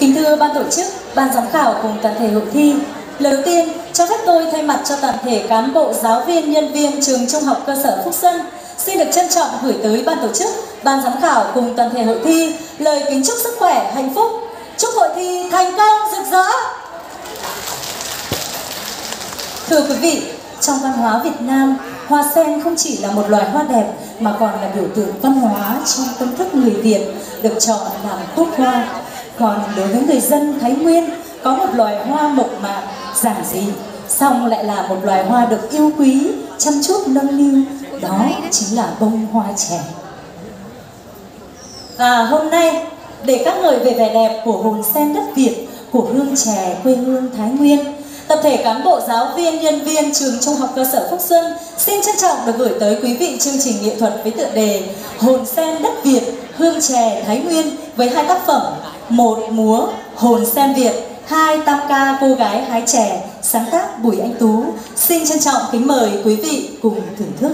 Kính thưa ban tổ chức, ban giám khảo cùng toàn thể hội thi, lời đầu tiên cho phép tôi thay mặt cho toàn thể cán bộ, giáo viên, nhân viên trường Trung học cơ sở Phúc Xuân xin được trân trọng gửi tới ban tổ chức, ban giám khảo cùng toàn thể hội thi lời kính chúc sức khỏe, hạnh phúc, chúc hội thi thành công rực rỡ. Thưa quý vị, trong văn hóa Việt Nam, hoa sen không chỉ là một loài hoa đẹp mà còn là biểu tượng văn hóa trong tâm thức người Việt được chọn làm quốc hoa. Còn đối với người dân Thái Nguyên, có một loài hoa mộc mạc, giản dị, song lại là một loài hoa được yêu quý, chăm chút nâng niu, đó chính là bông hoa trẻ. Và hôm nay, để các người về vẻ đẹp của hồn sen đất Việt, của hương chè quê hương Thái Nguyên, Tập thể cán bộ giáo viên, nhân viên trường Trung học cơ sở Phúc Xuân xin trân trọng được gửi tới quý vị chương trình nghệ thuật với tựa đề Hồn sen đất Việt, hương chè Thái Nguyên với hai tác phẩm một múa Hồn sen Việt, hai tam ca cô gái hái chè sáng tác Bùi Anh Tú. Xin trân trọng kính mời quý vị cùng thưởng thức.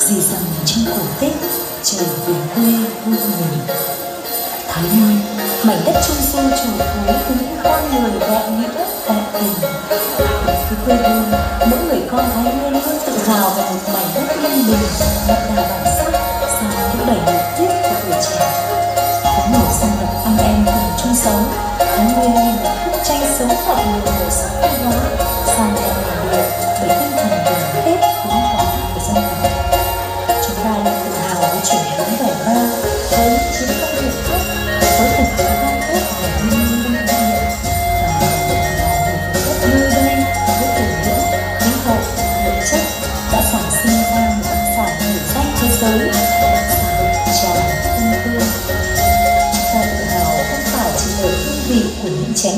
Dì dầm trong cổ Tết, Trời về quê vui mình. Thái Lan, Mảnh đất trung du trù phú Với con người vẹn nghĩa vẹn tình. Với quê hương, Mỗi người con Thái Nguyên luôn tự hào Về một mảnh đất yên bình Một đà bản sắc Sau những đầy nhiệt tiết của tuổi trẻ. Có một dân tộc anh em cùng chung sống Thái Nguyên là một bức tranh sống Hoặc nhiều màu sắc văn hóa Sang đèn biển Với tinh thần đoàn kết cứng hóa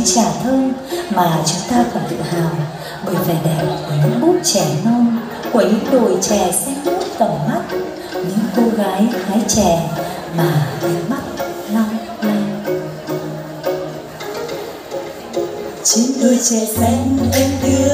trà thơm mà chúng ta còn tự hào bởi vẻ đẹp của những búp trẻ non, của những đồi chè xanh nước tầm mắt, những cô gái hái chè mà ánh mắt long lanh. Trên đôi chè xanh em đưa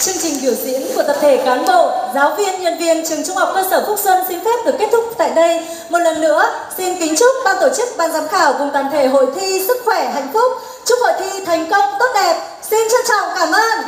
Chương trình biểu diễn của tập thể cán bộ, giáo viên, nhân viên trường Trung học cơ sở Phúc Xuân xin phép được kết thúc tại đây. Một lần nữa, xin kính chúc ban tổ chức, ban giám khảo cùng toàn thể hội thi sức khỏe, hạnh phúc. Chúc hội thi thành công tốt đẹp. Xin trân trọng cảm ơn.